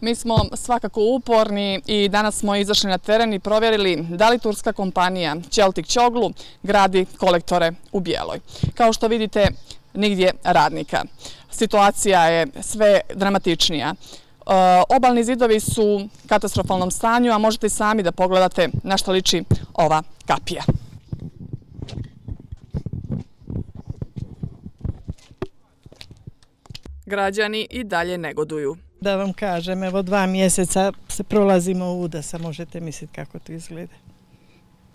Mi smo svakako uporni i danas smo izašli na teren i provjerili da li turska kompanija Celtic Ćoglu gradi kolektore u Bijeloj. Kao što vidite, nigdje radnika. Situacija je sve dramatičnija. E, obalni zidovi su u katastrofalnom stanju, a možete i sami da pogledate na što liči ova kapija. Građani i dalje negoduju. Da vam kažem, evo dva mjeseca se prolazimo u udasa, možete misliti kako to izgleda.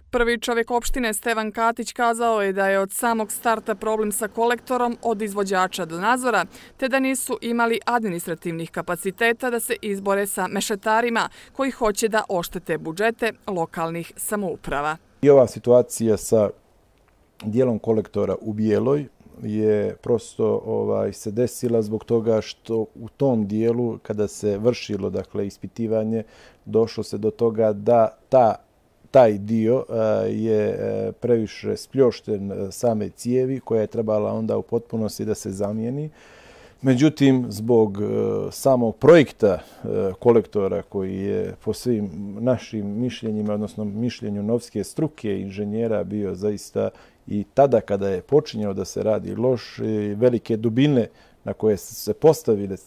Prvi čovjek opštine Stevan Katić kazao je da je od samog starta problem sa kolektorom od izvođača do nadzora, te da nisu imali administrativnih kapaciteta da se izbore sa mešetarima koji hoće da oštete budžete lokalnih samouprava. I ova situacija sa dijelom kolektora u Bijeloj je prosto ovaj se desila zbog toga što u tom dijelu kada se vršilo dakle ispitivanje došlo se do toga da ta taj dio eh, je eh, previše spljošten eh, same cijevi koja je trebala onda u potpunosti da se zamijeni. Međutim, zbog e, samog projekta e, kolektora koji je po svim našim mišljenjima, odnosno mišljenju novske struke inženjera bio zaista i tada kada je počinjeno da se radi loš, velike dubine na koje se postavile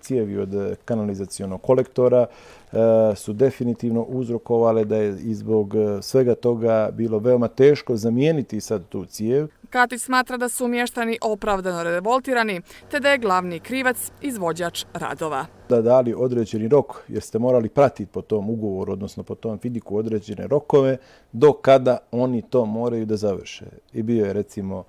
cijevi od kanalizacijonog kolektora e, su definitivno uzrokovale da je i zbog e, svega toga bilo veoma teško zamijeniti sad tu cijev. Katić smatra da su mještani opravdano revoltirani, te da je glavni krivac izvođač radova. Da dali određeni rok, jer ste morali pratiti po tom ugovoru, odnosno po tom fidiku određene rokove, do kada oni to moraju da završe. I bio je recimo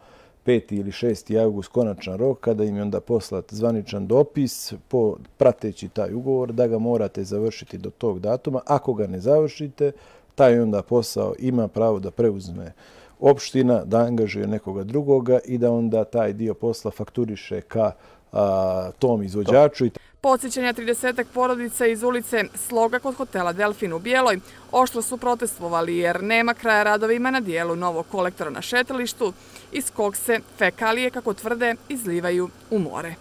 5. ili 6. august konačan rok, kada im je onda poslat zvaničan dopis po prateći taj ugovor da ga morate završiti do tog datuma. Ako ga ne završite, taj onda posao ima pravo da preuzme opština, da angažuje nekoga drugoga i da onda taj dio posla fakturiše ka tom izvođaču. Podsjećanja 30 porodica iz ulice Sloga kod hotela Delfin u Bijeloj oštro su protestovali jer nema kraja radovima na dijelu novog kolektora na šetalištu iz kog se fekalije, kako tvrde, izlivaju u more.